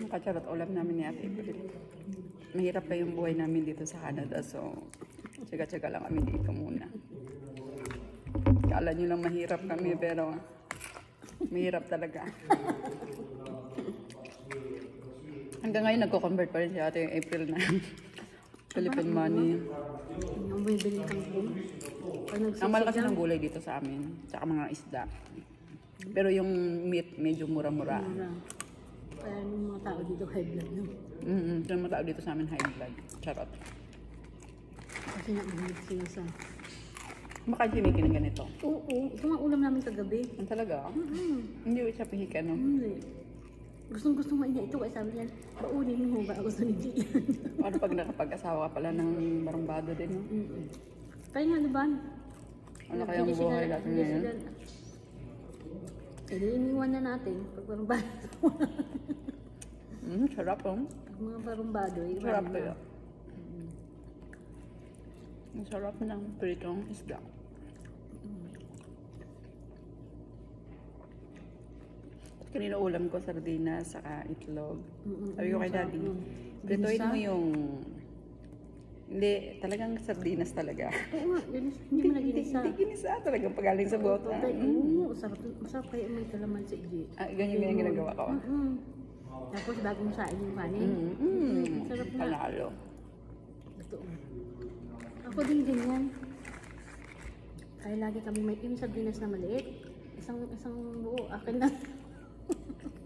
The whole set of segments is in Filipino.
Nakacharot ulam namin ni Ate April. Mahirap pa yung buhay namin dito sa Canada. So, tsaga-tsaga lang kami dito muna. Kala nyo lang mahirap kami pero mahirap talaga. Hanggang ngayon nagko-convert pa rin si Ate April na Philippine money. Yung bibili kang Ang mahal kasi ng gulay dito sa amin, tsaka mga isda. Pero yung meat medyo mura-mura. mura. Kaya yung mga tao dito high blood lang. Mm-mm. Yung mga tao dito sa amin high blood. Charot. Kasi nga mahilig sila sa... Baka chimiki ng ganito. Oo, ito nga ulam namin kagabi. Ang talaga? Mm-mm. Hindi ko siya pihikan, no? Hindi. Gustong gusto nga niya ito kaya sabi niya, baunin mo ba gusto ni G yan? Ano pag nakapag-asawa ka pala ng barumbado din, no? Mm-mm. Kaya nga diba? Ano kayang buhay natin ngayon? Eh, iniwan na natin pag barumbado. Mm, sarap, oh. pag mga barumbado, iwan Sarap na. kaya. Ang sarap ng pritong isda. Kanina ulam ko sardinas saka itlog. Mm-mm. Sabi ko kay Sarap daddy, yun. Ginisa? mo yung... Hindi, talagang sardinas talaga. Oo nga, yun, hindi mo naginisa. Hindi ginisa talagang pagaling sa bota. Tay, Mm. oo, masarap, masarap kaya may kalaman sa G. Ah, ganyan ganyan ginagawa ko. Mm-mm. Tapos bagong sain yung kanin. Mm, mm, Sarap na. Panalo. Ko. Ako din ganyan. Kaya lagi kami may yung sardinas na maliit. Isang isang buo, akin na.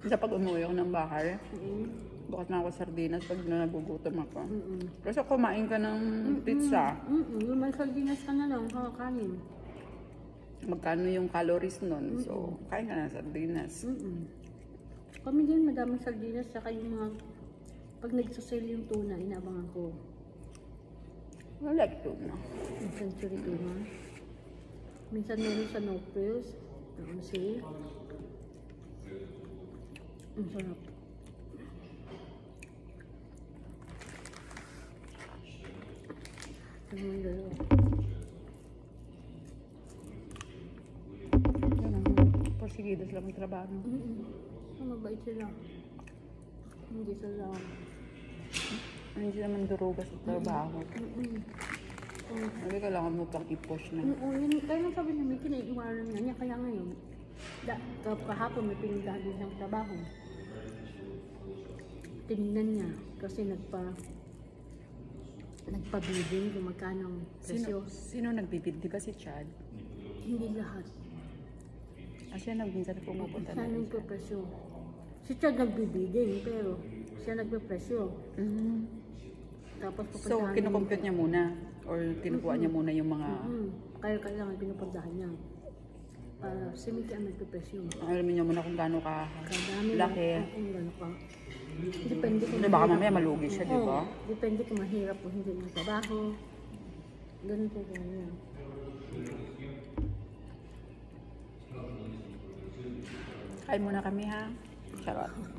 Sa pag umuwi ako ng bahay, Mm. Bukas na ako sardinas pag na nagugutom ako. Mm-mm. Kasi kumain ka ng pizza, Mm-mm. Yung may sardinas ka na lang, kakakanin. magkano yung calories nun? So, kain ka ng sardinas. Mm-mm. Kami din, madaming sardinas, saka yung mga, pag nagsasale yung tuna, inaabangan ko. I like tuna. Yung century tuna. Minsan meron sa no frills, na on sale. Ang sarap. Yung dalawa? Yun ang porsigidos lang ang trabaho. Mm-mm. Ang mabait sila. Hindi sila. Hindi naman duruga sa trabaho. Mm. Sabi kailangan mo pang i-push na. Oo, yun. Kaya lang sabi namin, kinaiiwanan nga niya. Kaya ngayon, da, ka- kahapon may din siyang trabaho. Tinignan niya kasi nagpa nagpa-bidding kung magkano ang presyo. Sino, sino nagbibid? Di ba si Chad? Hindi lahat. Ah, siya nag minsan pumupunta Siya na rin siya. nagpa-presyo. Si Chad nagbibidding, pero siya nagpa-presyo. Mhm. Tapos So, pupuntahan kinukompute niya muna? Or kinukuha niya muna yung mga... Mm, kaya kailangan pinupuntahan niya. Para si Mickey ang nagpa-presyo. Alam niya muna kung gaano ka Kadami laki. Kung gano'n pa. Depende kung Kasi baka mamaya malugi siya, di ba? Oo, depende kung mahirap o hindi ng trabaho. Ganun po kung yan. Kain muna kami ha. Charot.